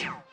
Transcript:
Yeah.